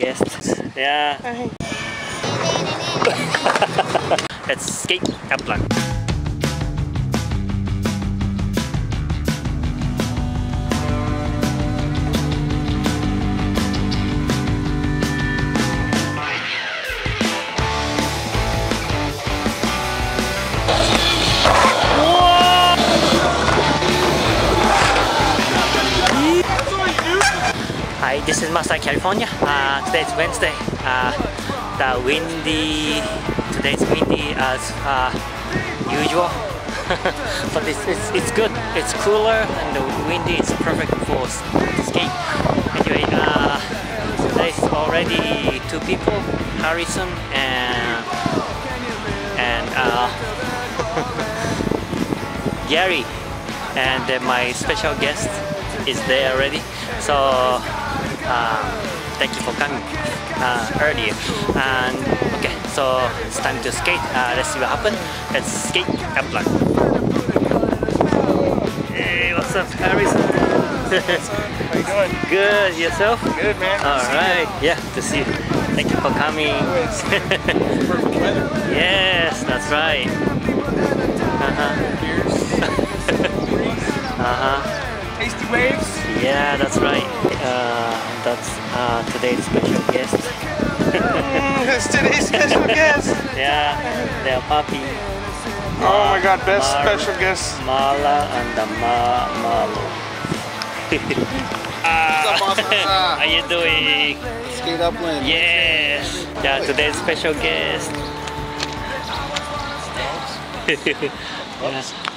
guest. Yeah. Let's skate Upland. This is Masai, California. Uh, today is Wednesday. Uh, the windy, today is windy as uh, usual. but it's, it's, it's good. It's cooler and the windy is perfect for s- skate. Anyway, uh, there's already two people, Harrison and and uh, Gary, and uh, my special guest is there already. So uh, thank you for coming uh, earlier. And okay, so it's time to skate. Uh, let's see what happens. Let's skate Upland. Hey, what's up, Harrison? How you doing? Good, yourself? Good, man. All right, yeah, to see you. Thank you for coming. Yes, that's right. Uh-huh. Uh-huh. tasty waves. Yeah, that's right. Uh, that's uh, today's special guest. That's today's special guest. yeah, their puppy. Oh my God, best Mar- special guest. Mala and the Ma Malo. Ah. How you doing? Skate Upland. Yes. Yeah, today's special guest. yeah.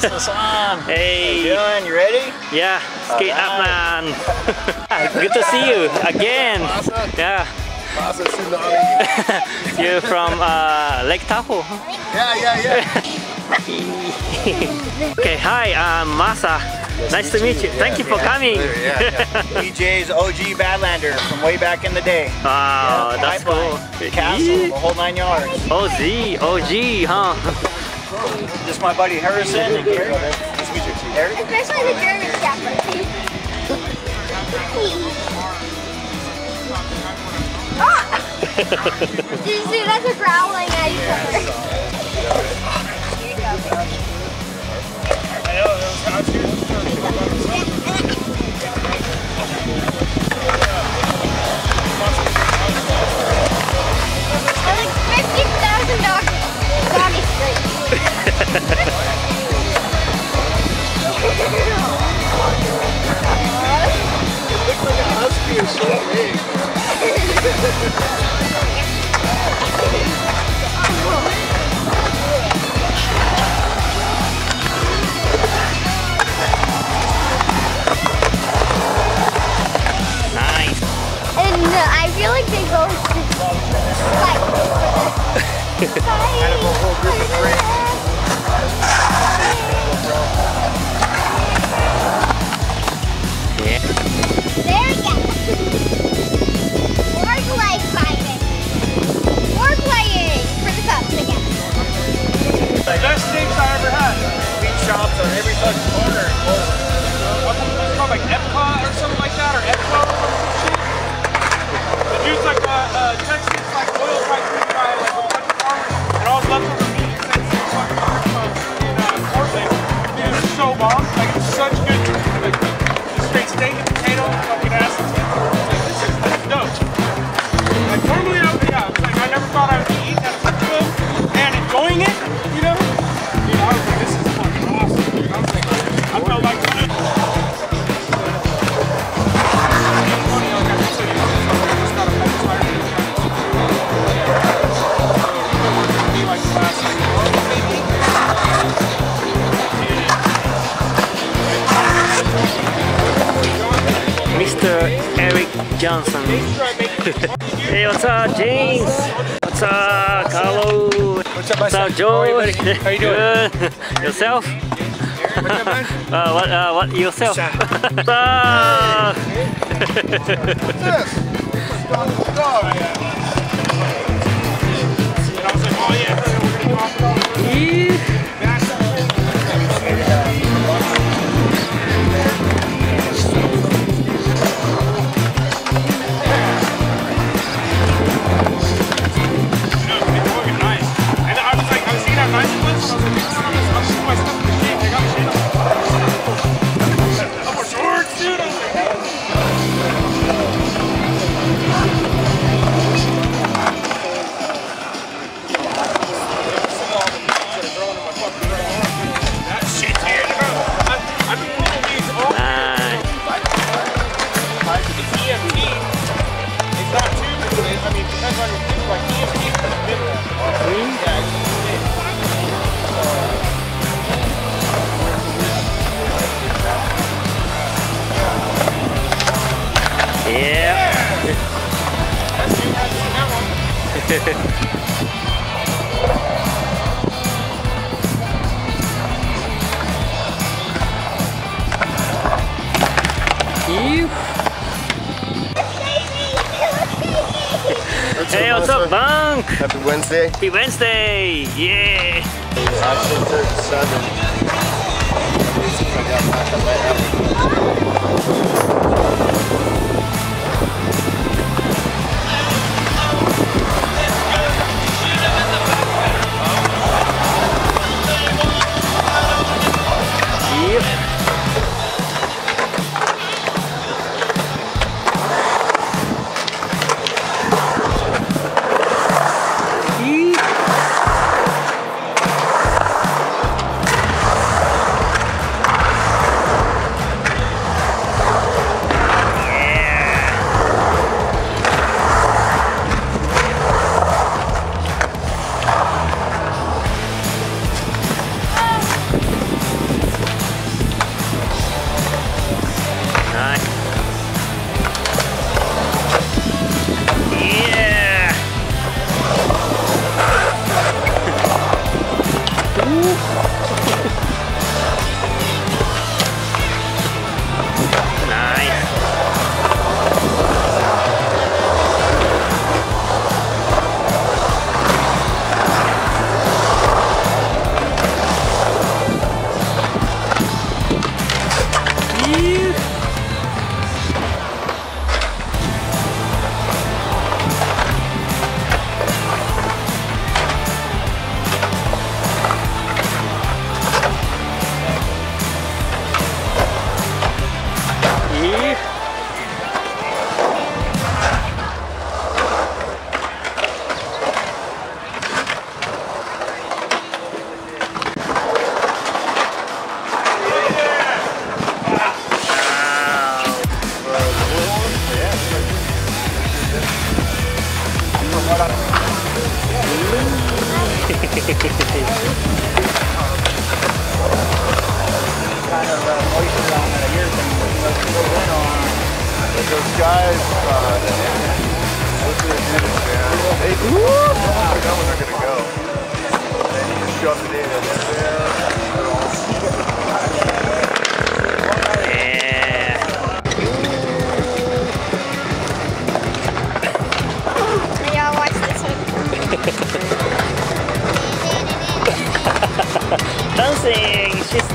So, hey, Doing? You ready? yeah, skate up, man. Good to see you again. Yeah, you're from uh, Lake Tahoe. Yeah, yeah, yeah. okay, hi, I'm Masa. Nice to meet you. Thank you for coming. Yeah, yeah. EJ's OG Badlander from way back in the day. Wow, Yeah, that's cool. Castle, the whole nine yards. OZ, OG, huh? This is my buddy Harrison and Gary. Nice to meet you. Gary? Especially the German Shepherd. ah! See that's a growling at each other? And uh, I feel like they go to fight the Kind of a whole group of friends. Yeah. There we go. More play fighting. More playing for the cups again. Best things I ever had. Meat shops on every fucking corner. It's called like Epcot or something like that, or Epco or some guy, like with a bunch Mr. Eric Johnson. hey, what's up, James? What's up, Carlo? What's up, what's up George? How are you, How you doing? Good. Yourself? uh, what, uh, what, yourself? what's up? hey, what's up, Bunk? Happy Wednesday. Happy Wednesday, yeah.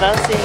男性。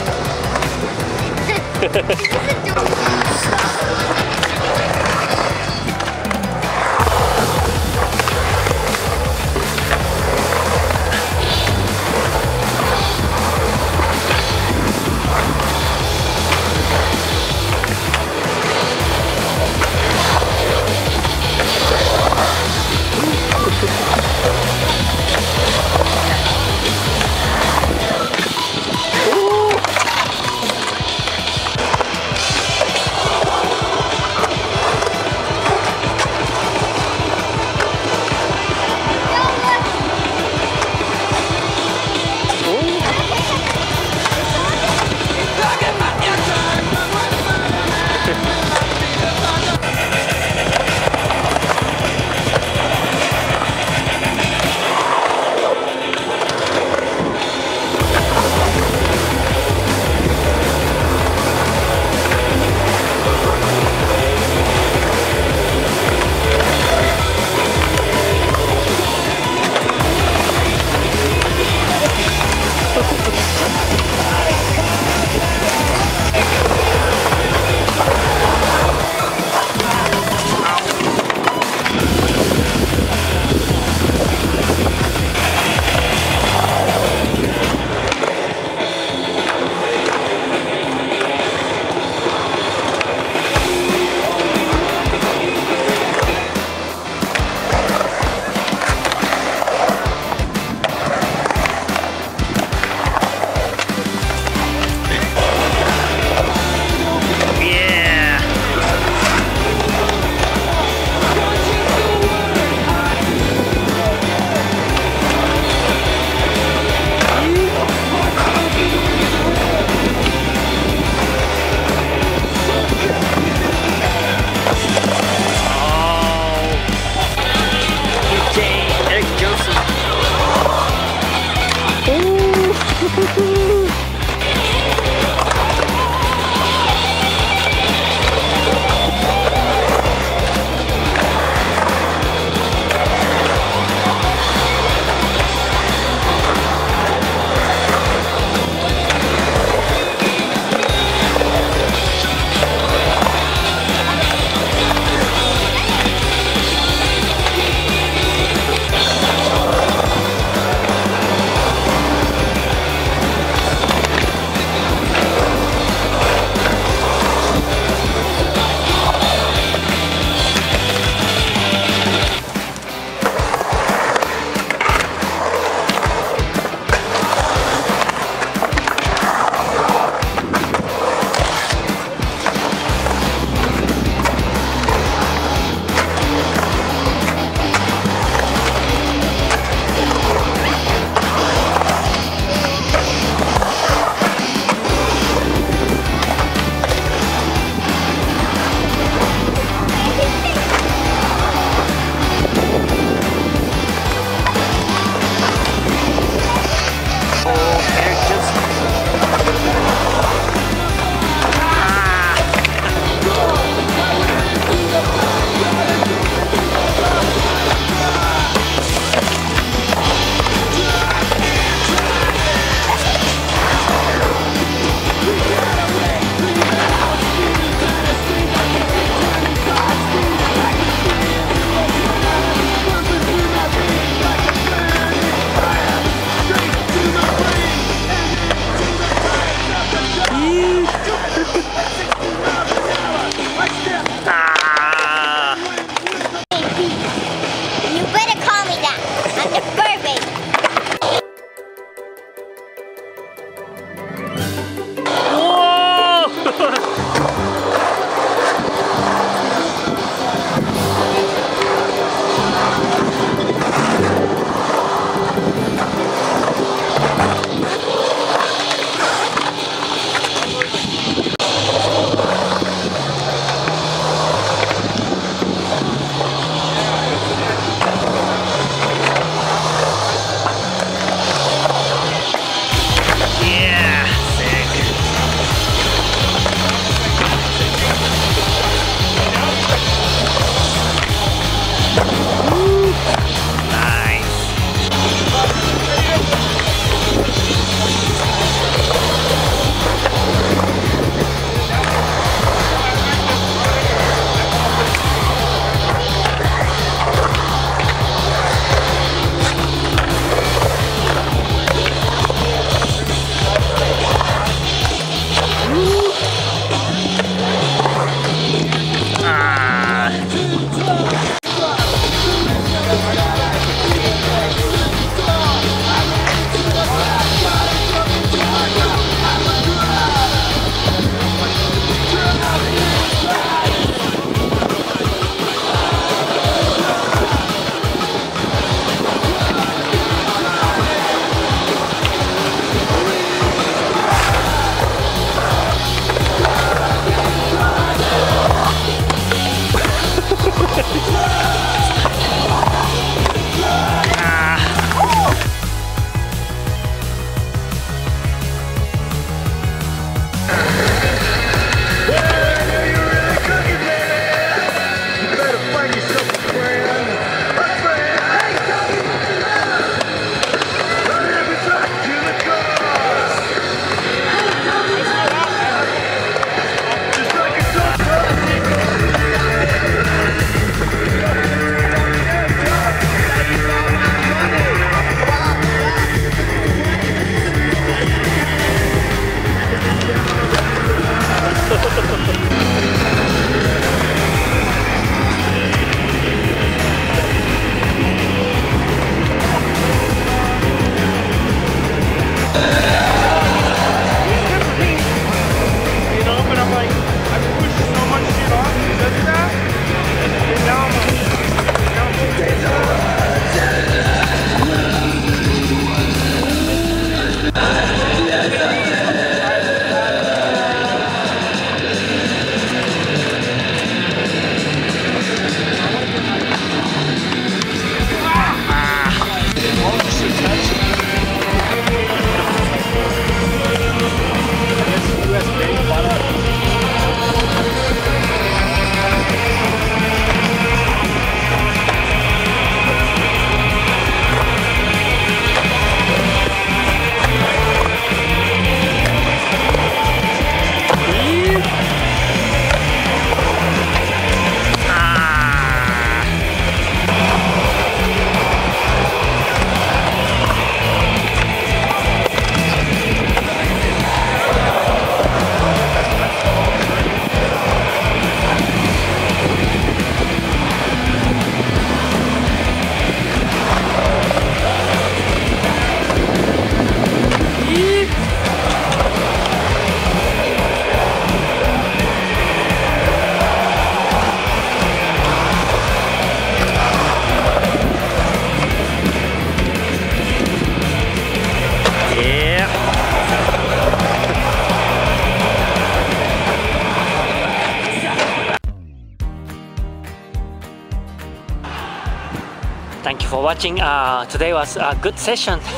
Watching. Uh, today was a good session.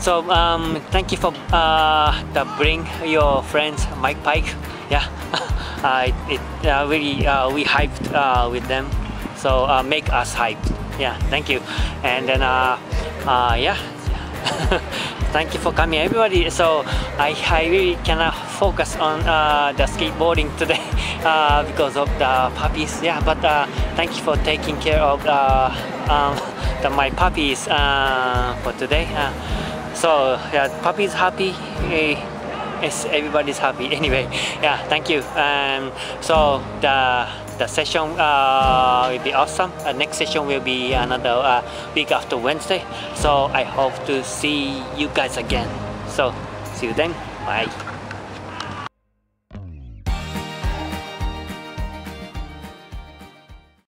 So um, thank you for uh, the bring your friends Mike Pike. Yeah, uh, it, uh, really uh, we hyped uh, with them. So uh, make us hyped. Yeah, thank you. And then yeah. Thank you for coming, everybody. So I, I really cannot focus on uh, the skateboarding today uh, because of the puppies. Yeah, but uh, thank you for taking care of uh, um, my puppies uh, for today. Uh, so yeah, puppies happy. eh, Yes, everybody's happy. Anyway, yeah, thank you. Um, so the the session uh, will be awesome. Uh, next session will be another uh, week after Wednesday. So I hope to see you guys again. So see you then. Bye.